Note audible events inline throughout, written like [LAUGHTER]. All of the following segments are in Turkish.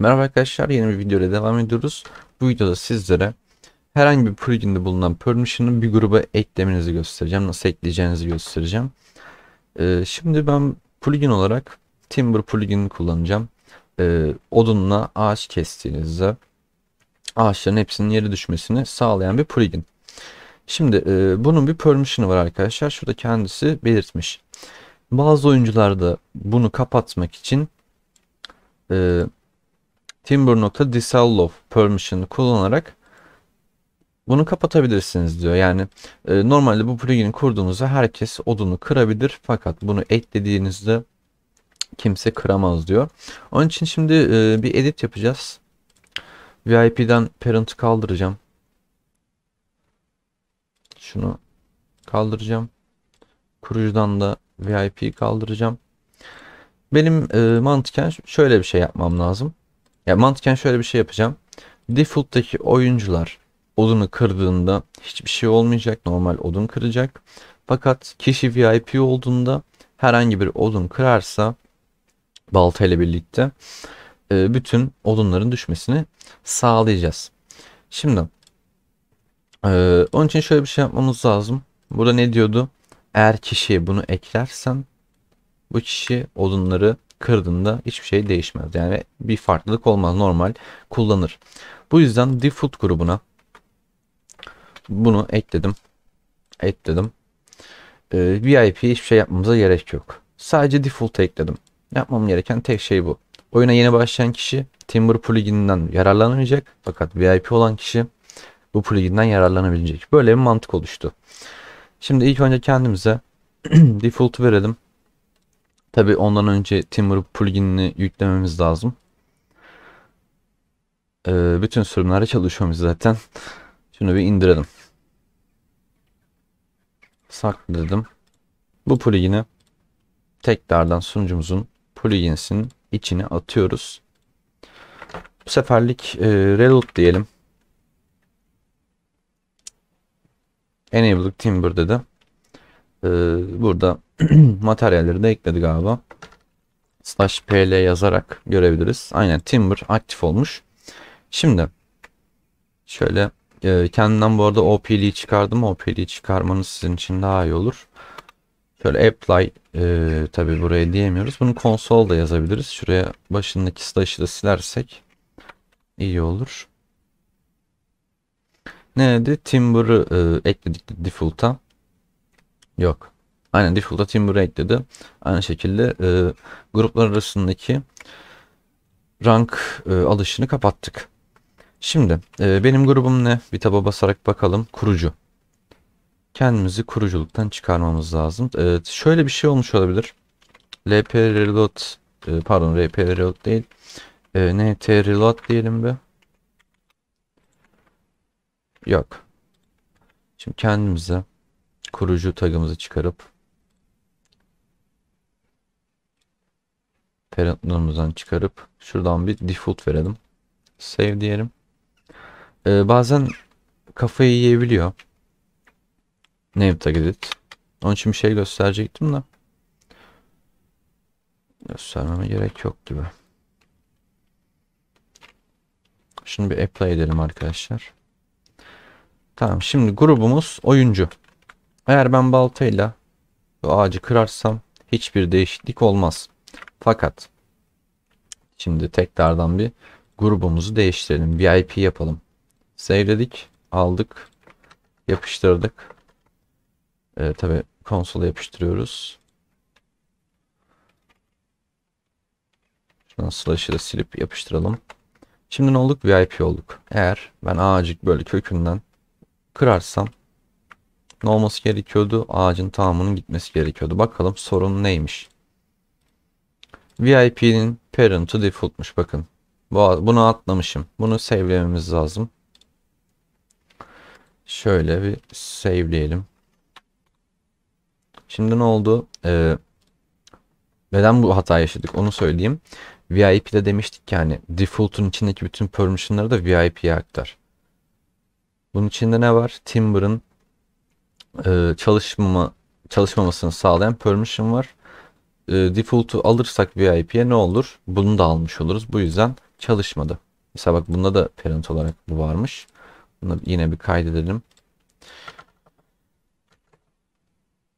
Merhaba arkadaşlar yeni bir video devam ediyoruz. Bu videoda sizlere herhangi bir plugin'de bulunan permission'ı bir gruba eklemenizi göstereceğim. Nasıl ekleyeceğinizi göstereceğim. Ee, şimdi ben plugin olarak Timber plugin'i kullanacağım. Ee, odunla ağaç kestiğinizde ağaçların hepsinin yere düşmesini sağlayan bir plugin. Şimdi e, bunun bir permission'ı var arkadaşlar. Şurada kendisi belirtmiş. Bazı oyuncular da bunu kapatmak için e, timber.disallow permission'ı kullanarak bunu kapatabilirsiniz diyor. Yani e, normalde bu plugin'i kurduğunuzda herkes odunu kırabilir fakat bunu eklediğinizde kimse kıramaz diyor. Onun için şimdi e, bir edit yapacağız. VIP'den parent'ı kaldıracağım. Şunu kaldıracağım. Kurucudan da VIP'yi kaldıracağım. Benim e, mantıken şöyle bir şey yapmam lazım. Ya mantıken şöyle bir şey yapacağım. Default'taki oyuncular odunu kırdığında hiçbir şey olmayacak. Normal odun kıracak. Fakat kişi VIP olduğunda herhangi bir odun kırarsa balta ile birlikte e, bütün odunların düşmesini sağlayacağız. Şimdi e, onun için şöyle bir şey yapmamız lazım. Burada ne diyordu? Eğer kişiye bunu eklersen bu kişi odunları kırdığında hiçbir şey değişmez. Yani bir farklılık olmaz. Normal kullanır. Bu yüzden default grubuna bunu ekledim. Ekledim. Ee, VIP hiçbir şey yapmamıza gerek yok. Sadece default ekledim. Yapmam gereken tek şey bu. Oyuna yeni başlayan kişi Timber pluginden yararlanamayacak. Fakat VIP olan kişi bu pluginden yararlanabilecek. Böyle bir mantık oluştu. Şimdi ilk önce kendimize [CLEARS THROAT] default verelim. Tabi ondan önce Timber pluginini yüklememiz lazım. Ee, bütün sürümlerde çalışıyormuş zaten. Şunu bir indirelim. Sakladım. Bu plugini tekrardan sunucumuzun plugins'in içine atıyoruz. Bu seferlik e, reload diyelim. Enable Timber dedi. Ee, burada [CLEARS THROAT] materyalleri de ekledi galiba. Slash pl yazarak görebiliriz. Aynen Timber aktif olmuş. Şimdi şöyle e, kendimden bu arada OP'liği çıkardım. OP'liği çıkarmanız sizin için daha iyi olur. Şöyle apply e, tabi buraya diyemiyoruz. Bunu konsolda yazabiliriz. Şuraya başındaki slash'ı da silersek iyi olur. Ne dedi? Timber'ı e, ekledik default'a. Yok. Aynen default'a Timber'ı ekledi. Aynı şekilde e, gruplar arasındaki rank e, alışını kapattık. Şimdi e, benim grubum ne? Bir taba basarak bakalım. Kurucu. Kendimizi kuruculuktan çıkarmamız lazım. E, şöyle bir şey olmuş olabilir. lp reload e, pardon rp reload değil. E, nt reload diyelim be. Yok. Şimdi kendimize kurucu tagımızı çıkarıp parentlarımızdan çıkarıp şuradan bir default verelim. Save diyelim. Ee, bazen kafayı yiyebiliyor. Name tag edit. Onun için bir şey gösterecektim de. Göstermeme gerek yok gibi. Şunu bir apply edelim arkadaşlar. Tamam şimdi grubumuz oyuncu. Eğer ben baltayla bu ağacı kırarsam hiçbir değişiklik olmaz. Fakat şimdi tekrardan bir grubumuzu değiştirelim. VIP yapalım. Save'ledik. Aldık. Yapıştırdık. Ee, Tabi konsola yapıştırıyoruz. Şuradan slash'ı da silip yapıştıralım. Şimdi ne olduk? VIP olduk. Eğer ben ağacı böyle kökünden kırarsam ne olması gerekiyordu? Ağacın tamamının gitmesi gerekiyordu. Bakalım sorun neymiş? VIP'nin parent'ı default'muş bakın. Bunu atlamışım. Bunu save'lememiz lazım. Şöyle bir save'leyelim. Şimdi ne oldu? Ee, neden bu hata yaşadık onu söyleyeyim. VIP'de demiştik ki hani default'un içindeki bütün permission'ları da VIP'ye aktar. Bunun içinde ne var? Timber'ın e, çalışmama çalışmamasını sağlayan permission var. E, default'u alırsak VIP'ye ne olur? Bunu da almış oluruz. Bu yüzden çalışmadı. Mesela bak bunda da parent olarak bu varmış. Bunu yine bir kaydedelim.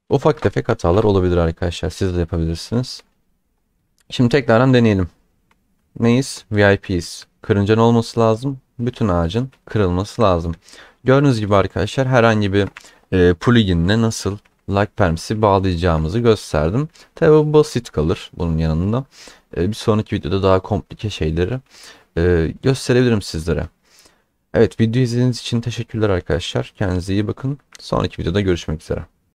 Ufak tefek hatalar olabilir arkadaşlar. Siz de yapabilirsiniz. Şimdi tekrardan deneyelim. Neyiz? VIP'yiz. Kırınca ne olması lazım? Bütün ağacın kırılması lazım. Gördüğünüz gibi arkadaşlar herhangi bir e, pluginle nasıl like permisi bağlayacağımızı gösterdim. Tabi bu basit kalır bunun yanında. E, bir sonraki videoda daha komplike şeyleri e, gösterebilirim sizlere. Evet video izlediğiniz için teşekkürler arkadaşlar. Kendinize iyi bakın. Sonraki videoda görüşmek üzere.